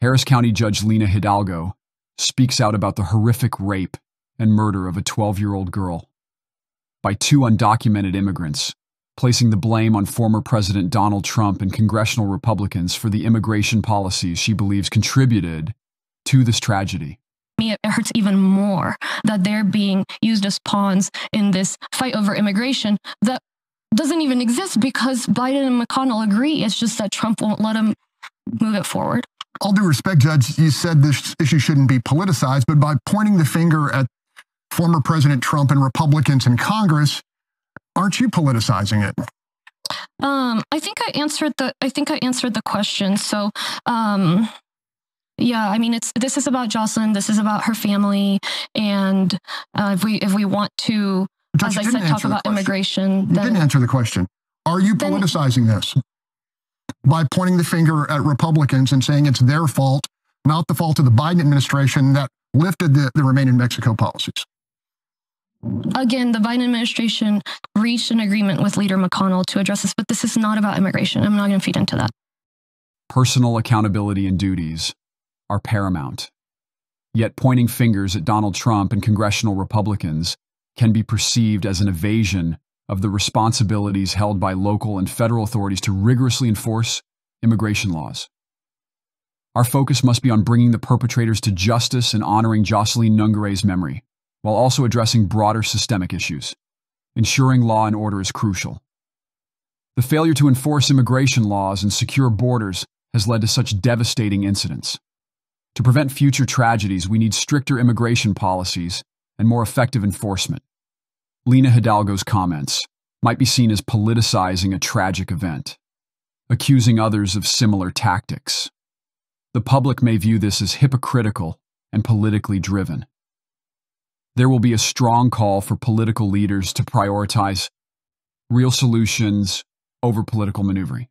Harris County Judge Lina Hidalgo speaks out about the horrific rape and murder of a 12 year old girl by two undocumented immigrants, placing the blame on former President Donald Trump and congressional Republicans for the immigration policies she believes contributed to this tragedy. It hurts even more that they're being used as pawns in this fight over immigration that doesn't even exist because Biden and McConnell agree. It's just that Trump won't let them move it forward. All due respect, Judge, you said this issue shouldn't be politicized, but by pointing the finger at former President Trump and Republicans in Congress, aren't you politicizing it? Um, I think I answered the. I think I answered the question. So, um, yeah, I mean, it's this is about Jocelyn. This is about her family, and uh, if we if we want to, Judge, as I said, talk about immigration, You then didn't answer the question. Are you Then- politicizing this by pointing the finger at Republicans and saying it's their fault, not the fault of the Biden administration that lifted the, the Remain in Mexico policies? again, the Biden administration reached an agreement with Leader McConnell to address this, but this is not about immigration. I'm not going to feed into that. Personal accountability and duties are paramount. Yet pointing fingers at Donald Trump and congressional Republicans can be perceived as an evasion of the responsibilities held by local and federal authorities to rigorously enforce immigration laws. Our focus must be on bringing the perpetrators to justice and honoring Jocelyn Nungaray's memory, while also addressing broader systemic issues. Ensuring law and order is crucial. The failure to enforce immigration laws and secure borders has led to such devastating incidents. To prevent future tragedies, we need stricter immigration policies and more effective enforcement. Lina Hidalgo's comments might be seen as politicizing a tragic event, accusing others of similar tactics. The public may view this as hypocritical and politically driven. There will be a strong call for political leaders to prioritize real solutions over political maneuvering.